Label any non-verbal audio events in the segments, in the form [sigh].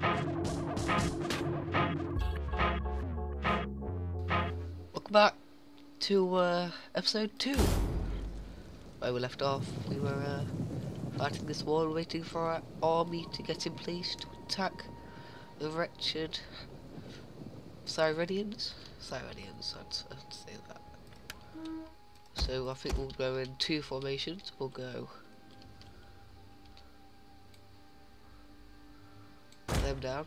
Welcome back to uh, episode 2. Where we left off, we were uh, fighting this wall, waiting for our army to get in place to attack the wretched Cyrenians? Cyrenians, I'd, I'd say that. So I think we'll go in two formations. We'll go them down.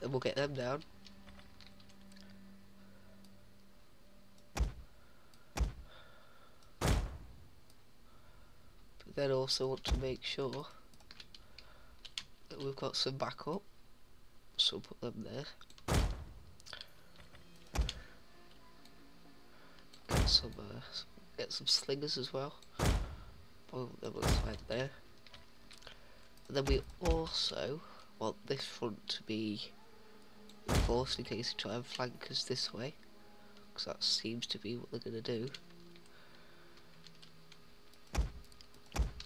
Then we'll get them down. But then also want to make sure that we've got some backup. So put them there. Some, uh, get some slingers as well. Oh, was right there. And then we also want this front to be reinforced in case they try and flank us this way. Because that seems to be what they're going to do.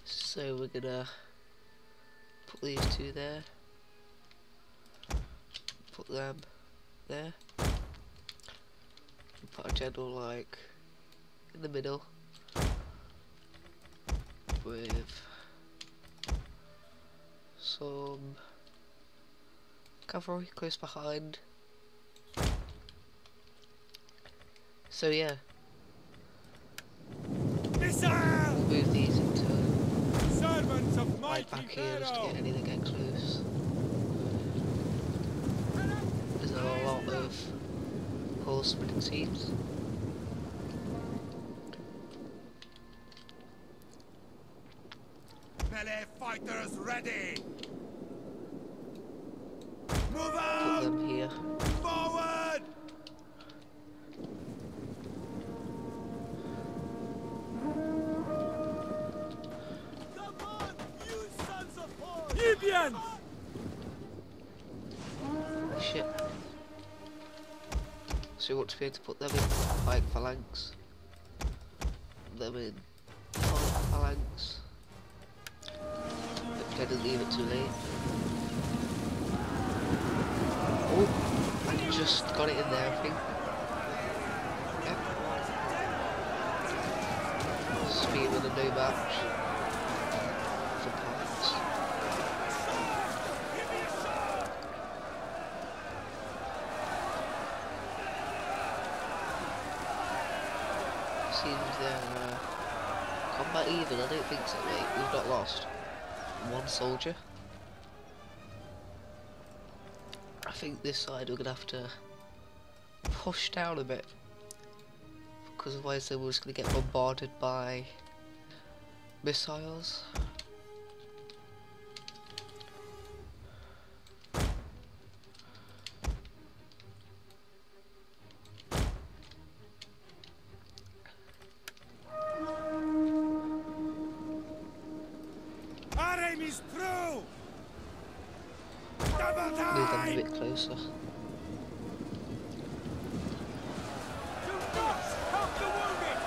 So we're going to put these two there. Put them there. Put a general like in the middle with some cavalry close behind. So yeah, Missile! move these into Servants of right back here just to get anything that gets loose. There's a lot of horsemen it seems. Melee fighters ready! Move Put out! them here. Forward! Come on, you sons of whores! Libyans! Shit. So you want to be able to put them in like phalanx. Them in five phalanx. But didn't leave it too late. Oh, I just got it in there, I think. Yep. Speed with a new match. Seems they're uh, combat even. I don't think so, mate. We've not lost one soldier. I think this side we're gonna have to push down a bit because otherwise we're just gonna get bombarded by missiles. Move them a bit closer. Do not help the wounded!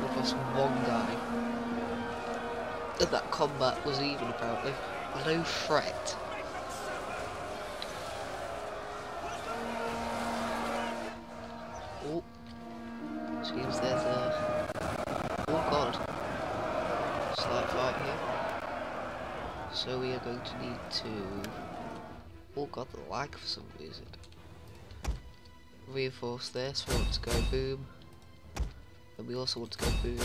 We've lost one guy. And that combat was even apparently. Low threat. Are going to need to Oh god the lag for some reason. Reinforce this, we want to go boom. And we also want to go boom.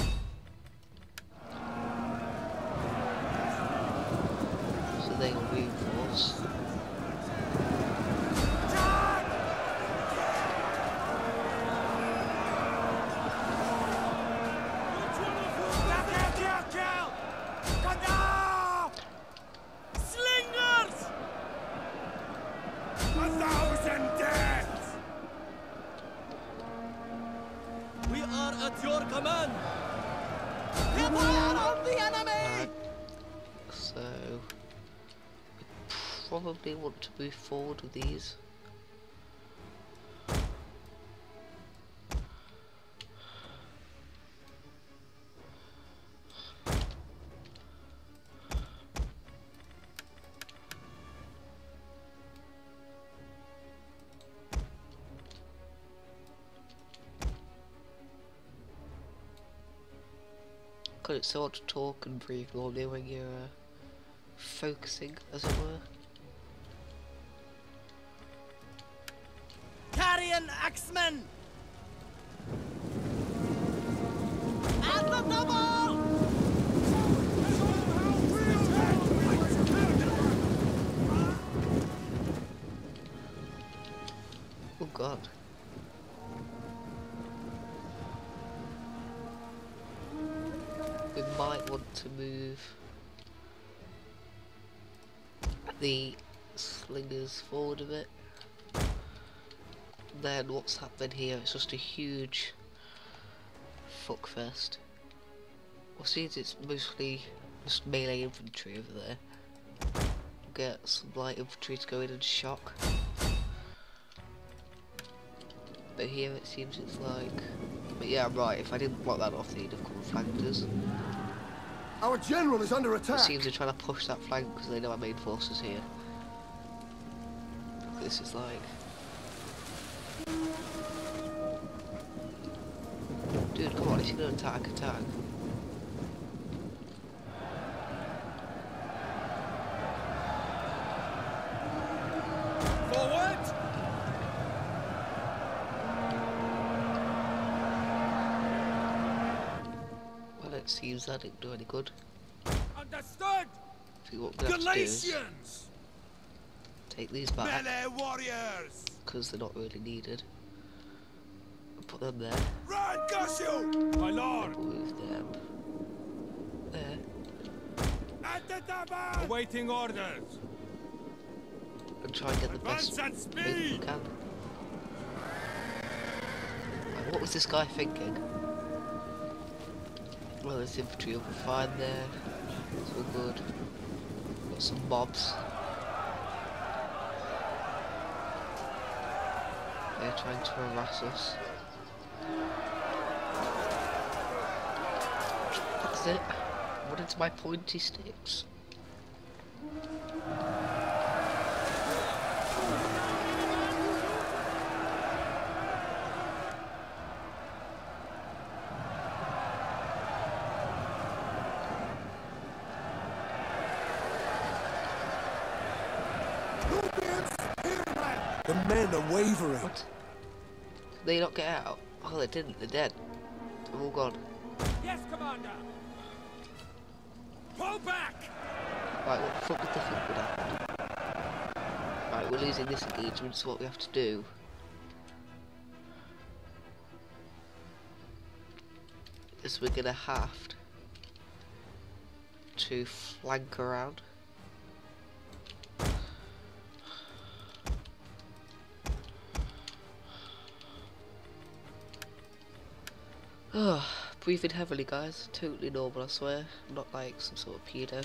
Before forward these. Because it's so hard to talk and breathe normally when you're uh, focusing, as it were. Oh god. We might want to move the slingers forward a bit. Then what's happening here? It's just a huge fuckfest. Well, since it's mostly just melee infantry over there, get some light infantry to go in and shock. But here it seems it's like... But yeah, I'm right, if I didn't block that off, they'd have come and flanked us. Our general is under attack. It seems they're trying to push that flank because they know our main force is here. This is like... Dude, come on, if you're gonna attack, attack. Forward! Well, it seems that didn't do any good. Understood! I take these back Melee warriors! because they're not really needed. Put them there. Run, Gushu! My lord! Move them there. At the double! Awaiting orders! and try and get the best Advance at move we can. Like, what was this guy thinking? Well, there's infantry over fine there. It's all good. Got some mobs. They're trying to harass us. That's it. What into my pointy sticks? The men are wavering. What? Did they not get out? Oh, they didn't. They're dead. They're all gone. Yes, Commander! Pull back! Right, what the fuck did they think would happen? Right, we're losing this engagement, so what we have to do... Is we're gonna have to flank around. [sighs] Breathing heavily, guys. Totally normal, I swear. I'm not like some sort of pedo.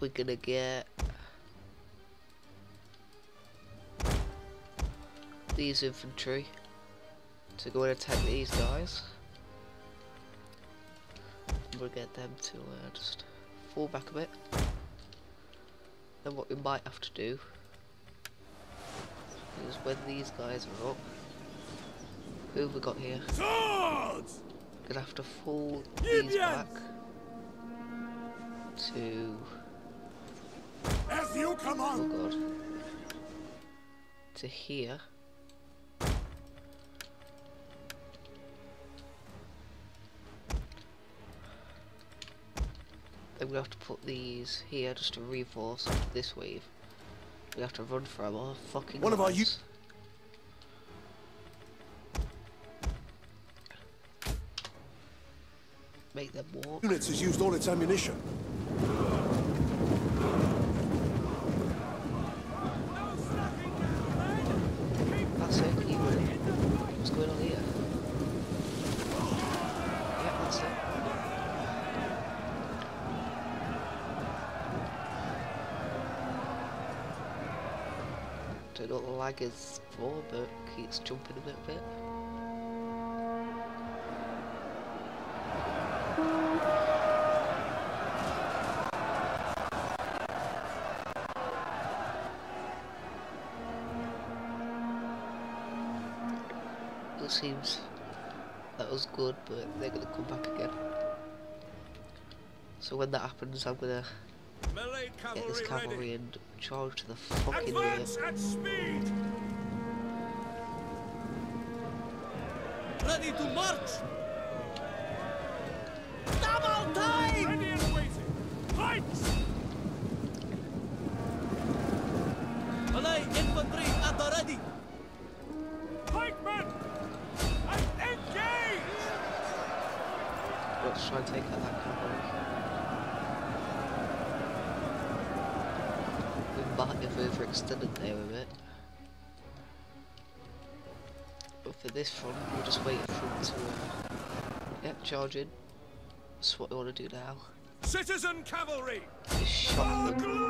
We're gonna get these infantry to go and attack these guys. We'll get them to uh, just fall back a bit. Then what we might have to do is when these guys are up, who have we got here? Swords! Gonna have to fall these back to As you come on. oh god to here. Then we have to put these here just to reinforce this wave. We have to run for our fucking One of our u- Make them walk. Units has used all its ammunition. That's it, keep running. What's going on here? Yeah, that's it. Don't know what the lag is for, but keeps jumping a little bit. Let's seems that was good, but they're gonna come back again. So when that happens, I'm gonna get this cavalry and charge to the fucking rear. Advance at speed! Ready to march! Overextended there a bit. But for this front, we'll just wait for them to, uh, yeah, charge in. That's what we want to do now. Citizen cavalry! Shot.